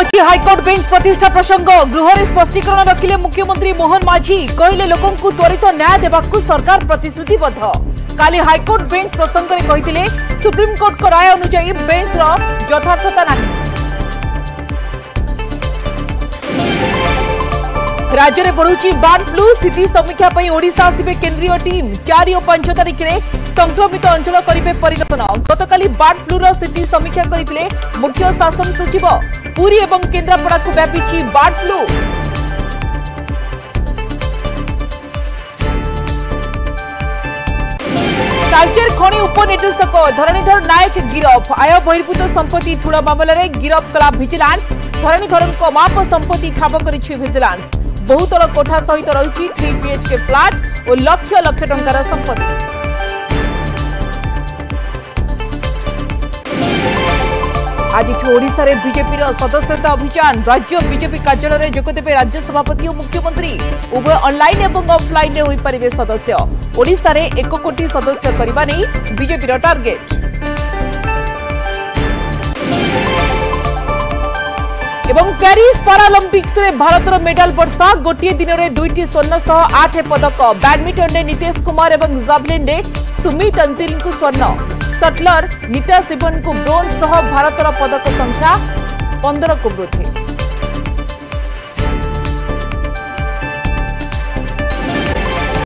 ଅଛି high court bench ପ୍ରତିଷ୍ଠା ପ୍ରସଙ୍ଗ ଗୃହରେ ସ୍ପଷ୍ଟୀକରଣ ରଖିଲେ ମୁଖ୍ୟମନ୍ତ୍ରୀ ମୋହନ ମାଝୀ କହିଲେ ଲୋକଙ୍କୁ ତ୍ୱରିତ ନ୍ୟାୟ ଦେବାକୁ ସରକାର ପ୍ରତିଶ୍ରୁତିବଦ୍ଧ କାଲି ହାଇକୋର୍ଟ ବେଞ୍ଚ ପ୍ରସଙ୍ଗରେ କହିଥିଲେ ସୁପ୍ରିମକୋର୍ଟଙ୍କ ରାୟ ଅନୁଯାୟୀ ବେଞ୍ଚର ଯଥାର୍ଥତା ନାହିଁ রাজ্যে বড়ুচি বার্ড ফ্লু স্থিতি সমীক্ষা ওড়শা আসবে কেন্দ্রীয় টিম চারি ও পাঁচ তারিখে সংক্রমিত অঞ্চল করবে পরিদর্শন গতকাল বার্ড ফ্লুর স্থিতি সমীক্ষা করে মুখ্য শাসন সচিব পুরী এবং কেন্দ্রাপড়া ব্যাপিছি বার্ড ফ্লু কালচার খনি উপনির্দেশক ধরণীধর নায়ক গিরফ আয় বহির্ভূত সম্পত্তি ঠুড় মামলার গিরফ কলা ভিজিলান্স ধরণীধর মাপ সম্পত্তি ঠাব করেছে ভিজিলান্স বহুতল কোঠা সহিত রয়েছে থ্রি বিএচকে ফ্ল্যাট ও লক্ষ লক্ষ টঙ্কার সম্পত্তি আজিঠু ওড়শার বিজেপির সদস্যতা অভিযান রাজ্য বিজেপি কার্যালয়ে যোগদেবে রাজ্য সভাপতি ও মুখ্যমন্ত্রী উভয় অনলাইন এবং অফলাইনে হয়ে পারে সদস্য ওড়শার এক কোটি সদস্য করা বিজেপির টার্গেট এবং প্যারিস পারালম্পিক্সে ভারতর মেডাল বর্ষা গোটিয়ে দিনরে দুইটি স্বর্ণ সহ আঠ পদক ব্যাডমিন্টনে নীতিশ কুমার এবং জভলিনে সুমিত অন্তিল স্বর্ণ সটলর নীতা শিবন ব্রোঞ্জ সহ ভারতর পদক সংখ্যা পনেরক বৃদ্ধি